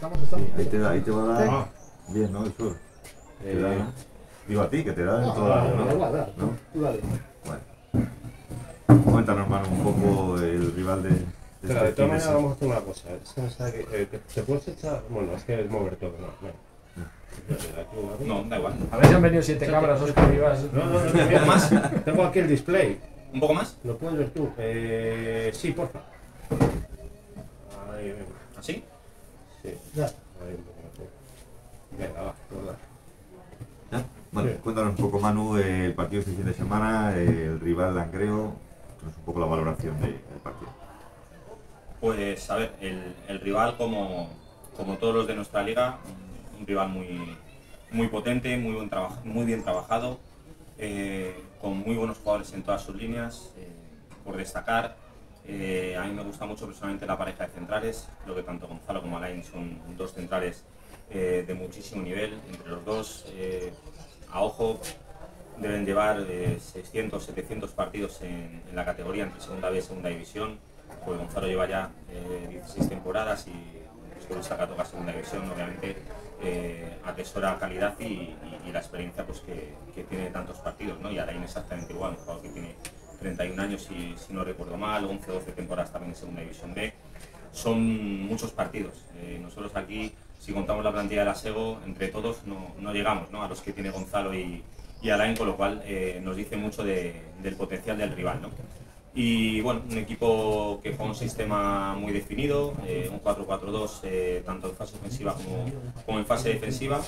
Estamos, estamos. Ahí te da, ahí te va a dar. Ah. Bien, ¿no? Eso. Te Eh, da, ¿no? Digo a ti, que te da en No, toda no, ¿no? ¿No? Tú dale. Bueno. Cuéntanos, hermano, un poco el rival de. de Pero de este todas de maneras semana. vamos a hacer una cosa. Es que no sabe que, eh, que te puedes echar. Bueno, es que es mover todo, no. No, No, da igual. A ver si han venido siete cámaras, Oscar Vivas. no, no, no, mira, más. Tengo aquí el display. ¿Un poco más? ¿Lo puedes ver tú? Eh, sí, porfa. Ahí, venga. ¿Así? Ya. Bueno, cuéntanos un poco, Manu, eh, el partido este fin de semana, eh, el rival Langreo, cuéntanos un poco la valoración de- del partido. Pues a ver, el, el rival como, como todos los de nuestra liga, un, un rival muy, muy potente, muy, buen muy bien trabajado, eh, con muy buenos jugadores en todas sus líneas. eh, por destacar, eh, a mí me gusta mucho personalmente la pareja de centrales, creo que tanto Alain son dos centrales eh, de muchísimo nivel, entre los dos, eh, a ojo, deben llevar eh, 600, 700 partidos en, la categoría entre segunda B y segunda división. Pues Gonzalo lleva ya eh, 16 temporadas y después de sacar toca segunda división, obviamente eh, atesora calidad y, la experiencia pues, que, tiene tantos partidos. ¿no? Y Araín exactamente igual, un jugador que tiene 31 años, si, si no recuerdo mal, 11 12 temporadas también en segunda división B. Son muchos partidos. Eh, nosotros aquí, si contamos la plantilla de la SEGO, entre todos no, no llegamos ¿no? a los que tiene Gonzalo y, y Alain, con lo cual eh, nos dice mucho de- del potencial del rival. ¿no? Y bueno, un equipo que juega un sistema muy definido, eh, un 4-4-2, eh, tanto en fase ofensiva como, como en fase defensiva.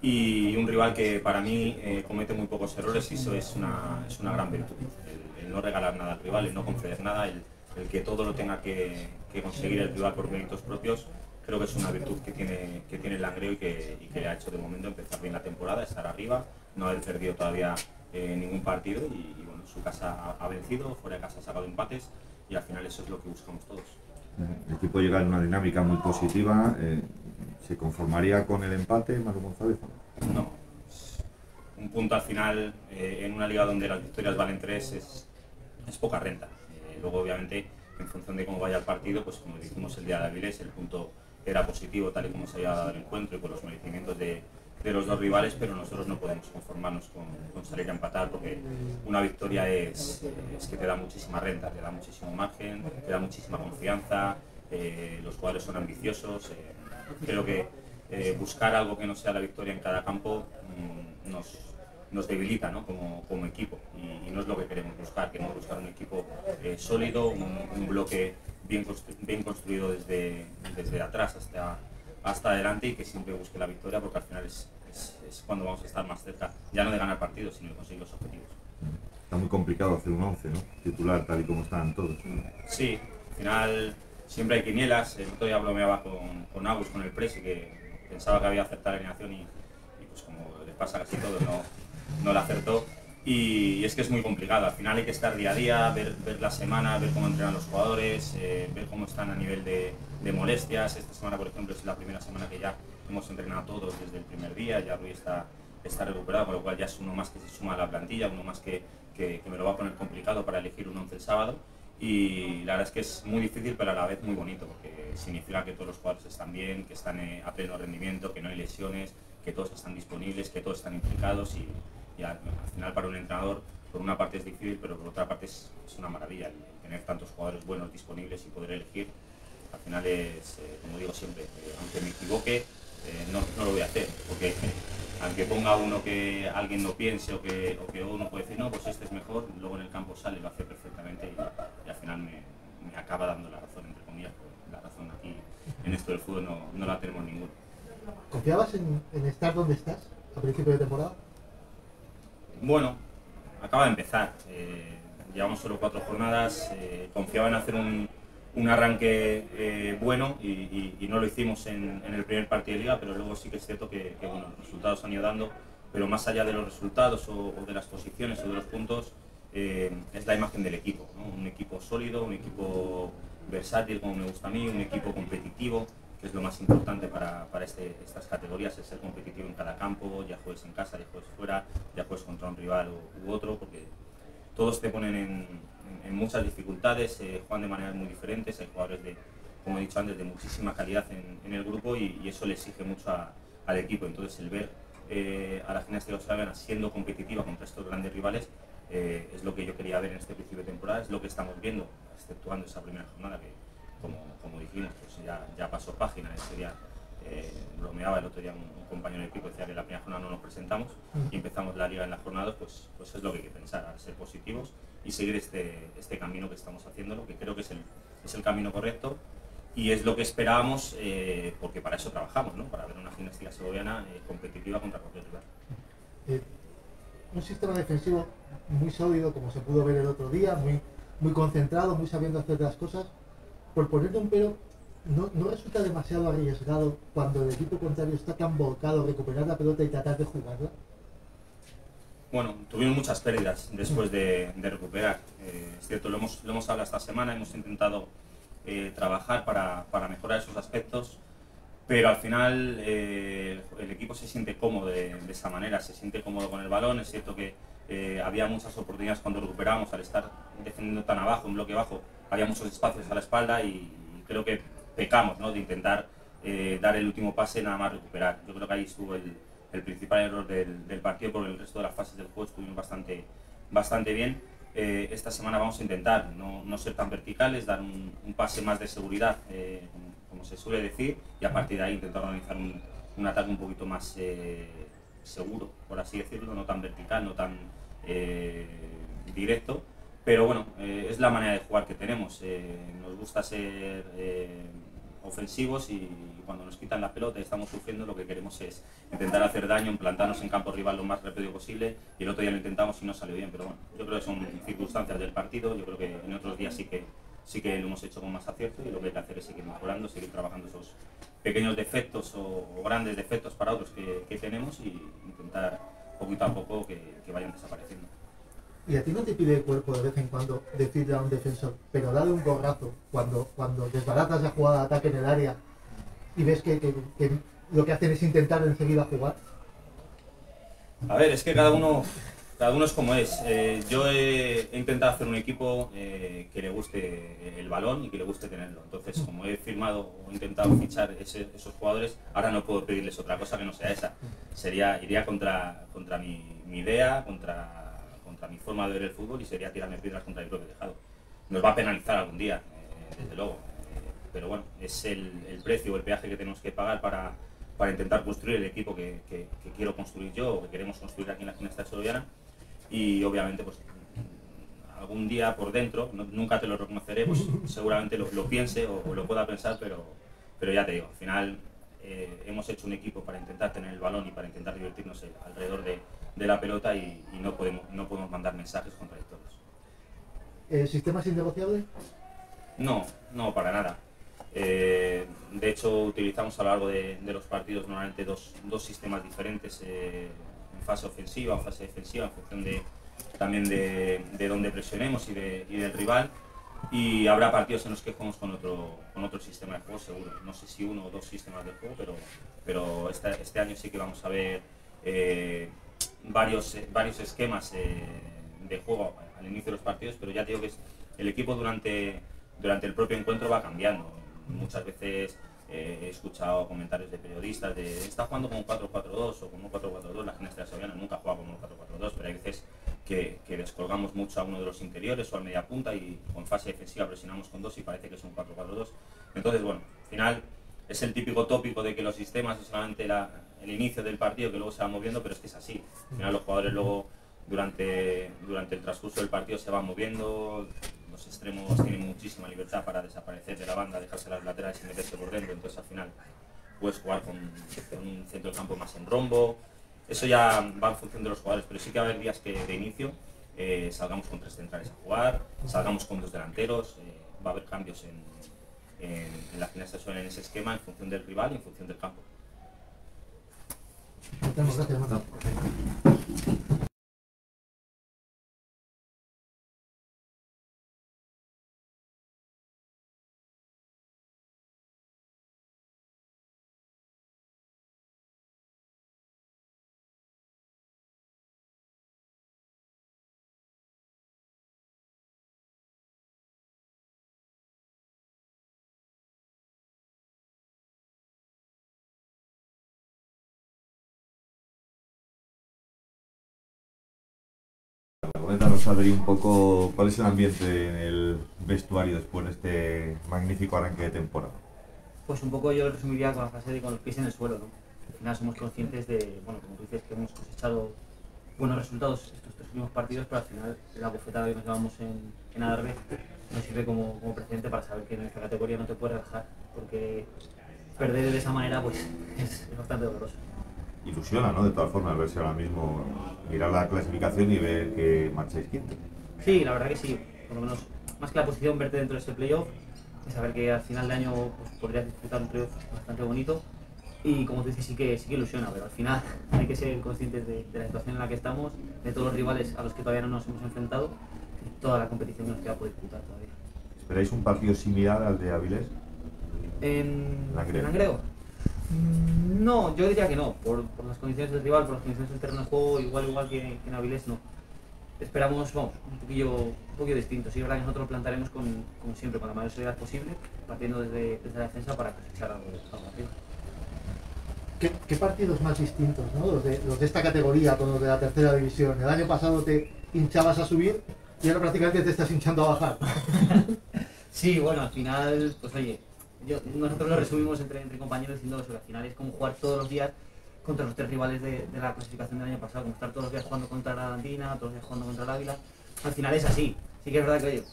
Y un rival que para mí eh, comete muy pocos errores y eso es una, es una gran virtud. El, el no regalar nada al rival, el no conceder nada, el, el que todo lo tenga que, que conseguir el rival por méritos propios, creo que es una virtud que tiene, que tiene el Langreo y que, y que le ha hecho de momento empezar bien la temporada, estar arriba, no haber perdido todavía eh, ningún partido y, y, bueno, su casa ha, vencido, fuera de casa ha sacado empates y al final eso es lo que buscamos todos. El equipo llega en una dinámica muy positiva. eh, ¿Se conformaría con el empate, Manu González? no? Un punto al final eh, en una liga donde las victorias valen tres es, es poca renta. Luego obviamente en función de cómo vaya el partido, pues como dijimos el día de Avilés, el punto era positivo tal y como se había dado el encuentro y con los merecimientos de, de los dos rivales, pero nosotros no podemos conformarnos con, con salir a empatar porque una victoria es, es que te da muchísima renta, te da muchísimo margen, te da muchísima confianza, eh, los jugadores son ambiciosos. eh, creo que eh, buscar algo que no sea la victoria en cada campo mm, nos, debilita ¿no? como, como equipo y, y no es lo que queremos buscar, queremos buscar un equipo eh, sólido, un, un bloque bien, constru- bien construido desde, desde atrás hasta, hasta adelante y que siempre busque la victoria porque al final es, es- es cuando vamos a estar más cerca, ya no de ganar partidos, sino de conseguir los objetivos. Está muy complicado hacer un 11, ¿no? Titular, tal y como están todos. Sí, al final siempre hay quinielas. El otro día bromeaba con, con Agus, con el Presi, que pensaba que había acertado la alineación y, y pues como les pasa casi todo, no, no la acertó. Y, es que es muy complicado. Al final hay que estar día a día, ver, ver la semana, ver cómo entrenan los jugadores, eh, ver cómo están a nivel de, molestias. Esta semana, por ejemplo, es la primera semana que ya hemos entrenado todos desde el primer día. Ya Rui está, está recuperado, con lo cual ya es uno más que se suma a la plantilla, uno más que, que- que me lo va a poner complicado para elegir un 11 el sábado y la verdad es que es muy difícil pero a la vez muy bonito porque significa que todos los jugadores están bien, que están eh, a pleno rendimiento, que no hay lesiones, que todos están disponibles, que todos están implicados y, al, al final para un entrenador por una parte es difícil pero por otra parte es, una maravilla tener tantos jugadores buenos disponibles y poder elegir. Al final es, eh, como digo siempre, eh, aunque me equivoque, eh, no, lo voy a hacer porque aunque ponga uno que alguien no piense o que, o que uno puede decir, no, pues este es mejor, luego en el campo sale, lo hace perfectamente y, al final me, me acaba dando la razón, entre comillas, la razón aquí en esto del fútbol no, no la tenemos ninguno. ¿Confiabas en, estar donde estás a principio de temporada? Bueno, acaba de empezar, eh, llevamos solo cuatro jornadas, eh, confiaba en hacer un, un arranque eh, bueno y, no lo hicimos en, el primer partido de liga, pero luego sí que es cierto que, que, los resultados han ido dando, pero más allá de los resultados o, de las posiciones o de los puntos, es la imagen del equipo, un equipo sólido, un equipo versátil como me gusta a mí, un equipo competitivo, que es lo más importante para, para este- estas categorías, es ser competitivo en cada campo, ya juegues en casa, ya juegues fuera, ya juegues contra un rival u, u otro, porque todos te ponen en, muchas dificultades, eh, juegan de maneras muy diferentes, hay jugadores de, como he dicho antes, de muchísima calidad en, el grupo y, eso le exige mucho al equipo. Entonces el ver eh, a la gimnástica australiana siendo competitiva contra estos grandes rivales eh, es lo que yo quería ver en este principio de temporada, es lo que estamos viendo, exceptuando esa primera jornada que, como, como dijimos, pues ya, ya pasó página, ese día eh, bromeaba el otro día un, un compañero de equipo, decía que la primera jornada no nos presentamos y empezamos la liga en las jornadas, pues, pues es lo que hay que pensar, ser positivos y seguir este, este camino que estamos haciendo, lo que creo que es el, es el camino correcto y es lo que esperábamos, eh, porque para eso trabajamos, ¿no? para ver una gimnástica segoviana eh, competitiva contra cualquier rival. Eh, un sistema defensivo muy sólido, como se pudo ver el otro día, muy, muy concentrado, muy sabiendo hacer las cosas. Por ponerle un pero, ¿no, ¿no resulta demasiado arriesgado cuando el equipo contrario está tan volcado recuperar la pelota y tratar de jugarla? Bueno, tuvimos muchas pérdidas después de, de recuperar. Eh, es cierto, lo hemos, lo hemos hablado esta semana, hemos intentado eh, trabajar para, para mejorar esos aspectos, pero al final eh, el equipo se siente cómodo de, de esa manera, se siente cómodo con el balón. Es cierto que eh, había muchas oportunidades cuando recuperamos, al estar defendiendo tan abajo, en bloque bajo, había muchos espacios a la espalda y, creo que pecamos ¿no? de intentar eh, dar el último pase nada más recuperar. Yo creo que ahí estuvo el, principal error del, partido, porque el resto de las fases del juego estuvimos bastante, bastante bien. Esta semana vamos a intentar no, no ser tan verticales, dar un, un pase más de seguridad, como, se suele decir, y a partir de ahí intentar organizar un, un ataque un poquito más eh, seguro, por así decirlo, no tan vertical, no tan eh, directo. Pero bueno, eh, es la manera de jugar que tenemos. eh, nos gusta ser eh, ofensivos y cuando nos quitan la pelota y estamos sufriendo, lo que queremos es intentar hacer daño, plantarnos en campo rival lo más rápido posible. Y el otro día lo intentamos y no salió bien, pero bueno, yo creo que son circunstancias del partido. Yo creo que en otros días sí que, sí que lo hemos hecho con más acierto y lo que hay que hacer es seguir mejorando, seguir trabajando esos pequeños defectos o, o grandes defectos para otros que, que tenemos y intentar poquito a poco que, que vayan desapareciendo. ¿Y a ti no te pide el cuerpo de vez en cuando decirle a un defensor, pero dale un gorrazo cuando, cuando desbaratas la jugada de ataque en el área y ves que, que- que lo que hacen es intentar enseguida jugar? A ver, es que cada uno, cada uno es como es. Eh, yo he, he intentado hacer un equipo eh, que le guste el balón y que le guste tenerlo. Entonces, como he firmado o intentado fichar ese- esos jugadores, ahora no puedo pedirles otra cosa que no sea esa. Sería, iría contra, contra mi, mi idea, contra, contra mi forma de ver el fútbol y sería tirarme piedras contra mi propio tejado. Nos va a penalizar algún día, eh, desde luego. Pero bueno, es el, el precio o el peaje que tenemos que pagar para, para intentar construir el equipo que, que- que quiero construir yo o que queremos construir aquí en la gimnasia segoviana y obviamente pues algún día por dentro, no- nunca te lo reconoceré, pues seguramente lo, lo piense o, o lo pueda pensar, pero, pero ya te digo, al final eh, hemos hecho un equipo para intentar tener el balón y para intentar divertirnos eh, alrededor de, de la pelota y, y no, podemos, no podemos mandar mensajes contradictorios. ¿El sistema es innegociable? No, no, para nada. Eh, de hecho, utilizamos a lo largo de, de los partidos normalmente dos, dos sistemas diferentes eh, en fase ofensiva o fase defensiva en función de, también de, de dónde presionemos y, de- y del rival. Y habrá partidos en los que juguemos con otro, con otro sistema de juego, seguro. No sé si uno o dos sistemas de juego, pero, pero este, este año sí que vamos a ver eh, varios, eh, varios esquemas eh, de juego al inicio de los partidos, pero ya te digo que es- el equipo durante, durante el propio encuentro va cambiando. Muchas veces he escuchado comentarios de periodistas de está jugando como un 4-4-2 o como un 4-4-2, la gimnasia segoviana nunca juega como un 4-4-2, pero hay veces que, que descolgamos mucho a uno de los interiores o a media punta y con fase defensiva presionamos con dos y parece que es un 4-4-2. Entonces, bueno, al final es el típico tópico de que los sistemas es solamente la- el inicio del partido que luego se va moviendo, pero es que es así. Al final los jugadores luego durante, durante el transcurso del partido se van moviendo, los extremos tienen muchísima libertad para desaparecer de la banda, dejarse las laterales y meterse por dentro, entonces al final puedes jugar con, un centro del campo más en rombo. Eso ya va en función de los jugadores, pero sí que va a haber días que de inicio eh, salgamos con tres centrales a jugar, salgamos con dos delanteros, eh, va a haber cambios en, en, en la suena en ese esquema en función del rival y en función del campo. Preguntamos a Adri un poco cuál es el ambiente en el vestuario después de este magnífico arranque de temporada. Pues un poco yo lo resumiría con la frase de con los pies en el suelo, ¿no? Al final somos conscientes de, bueno, como tú dices, que hemos cosechado buenos resultados estos tres últimos partidos, pero al final la bofetada que nos llevamos en, en Adarve nos sirve como, como precedente para saber que en esta categoría no te puedes relajar, porque perder de esa manera pues es, es bastante doloroso. Ilusiona, ¿no? De todas formas, verse ahora mismo, mirar la clasificación y ver que marcháis quinto. Sí, la verdad que sí, por lo menos más que la posición, verte dentro de ese playoff, y saber que al final de año pues, podrías disfrutar un playoff bastante bonito. Y como tú dices, sí que, sí que ilusiona, pero al final hay que ser conscientes de, de la situación en la que estamos, de todos los rivales a los que todavía no nos hemos enfrentado y toda la competición que nos queda por disputar todavía. ¿Esperáis un partido similar al de Avilés? ¿En en Langreo? Mm, No, yo diría que no, por, por las condiciones del rival, por las condiciones del terreno de juego, igual igual que, que en Avilés, no. Esperamos, vamos, un poquillo, un poquillo distinto. Sí, verdad que nosotros lo plantaremos con, como siempre, con la mayor seriedad posible, partiendo desde, desde la defensa para cosechar algo, algo arriba. ¿Qué, qué partidos más distintos, ¿no? Los de, los de esta categoría con los de la tercera división. El año pasado te hinchabas a subir y ahora prácticamente te estás hinchando a bajar. Sí, bueno, al final, pues oye, nosotros lo resumimos entre, compañeros diciendo eso, que al final es como jugar todos los días contra los tres rivales de, de la clasificación del año pasado, como estar todos los días jugando contra la Andina, todos los días jugando contra el Ávila. Al final es así. Sí que es verdad que, oye,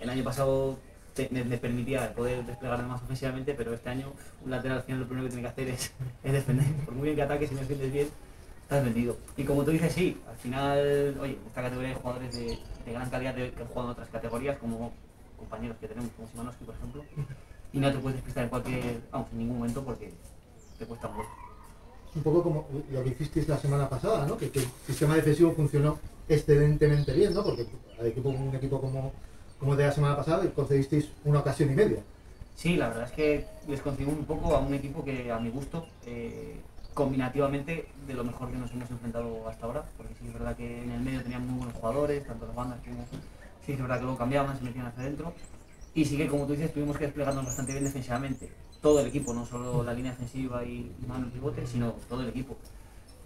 el año pasado te- me, permitía poder desplegarme más ofensivamente, pero este año un lateral al final lo primero que tiene que hacer es, defender. Por muy bien que ataque, si no defiendes bien, estás vendido. Y como tú dices, sí, al final, oye, esta categoría hay jugadores de, de gran calidad de- que han jugado en otras categorías, como compañeros que tenemos, como Simanowski, por ejemplo, y no te puedes despistar en cualquier, vamos, en ningún momento porque te cuesta. Es un poco como lo que hicisteis la semana pasada, ¿no? Que, que el sistema defensivo funcionó excelentemente bien, ¿no? Porque al equipo, un equipo como, como de la semana pasada concedisteis una ocasión y media. Sí, la verdad es que les conseguimos un poco a un equipo que a mi gusto, eh, combinativamente, de lo mejor que nos hemos enfrentado hasta ahora, porque sí es verdad que en el medio tenían muy buenos jugadores, tanto las bandas como sí es verdad que luego cambiaban, se metían hacia adentro, y sí que como tú dices tuvimos que desplegarnos bastante bien defensivamente, todo el equipo, no solo la línea defensiva y mano y pivote, sino todo el equipo.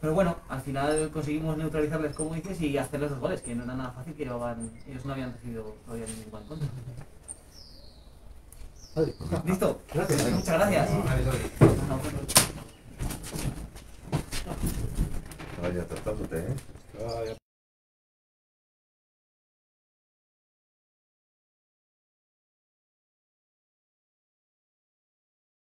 Pero bueno, al final conseguimos neutralizarles, como dices, y hacerles los goles, que no era nada fácil, que llevaban, ellos no habían recibido todavía ningún gol en contra. Adri, ¿Listo? Gracias. Muchas gracias. Vaya tratándote, ¿eh?